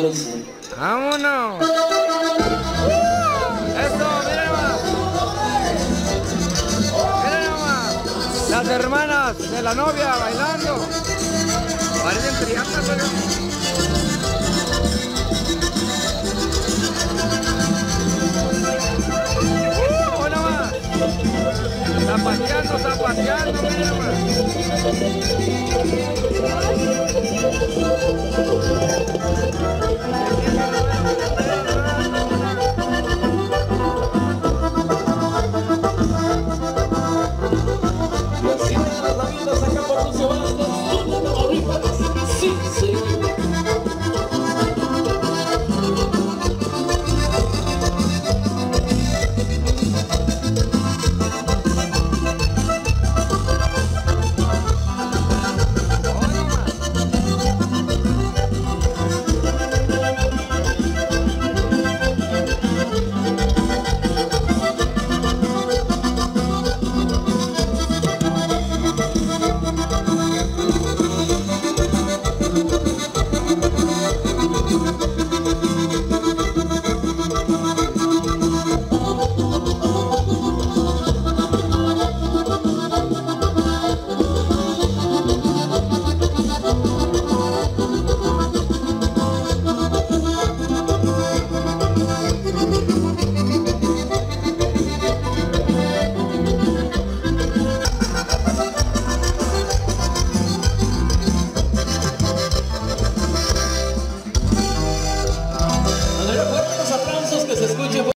Jerusalén. ¡Vámonos! ¡Eso! ¡Miren nomás! ¡Miren nomás! Las hermanas de la novia bailando. Parecen triatas, oigan. ¡Uh! ¡Hoy nomás! Zapateando, zapateando, nomás. Você vai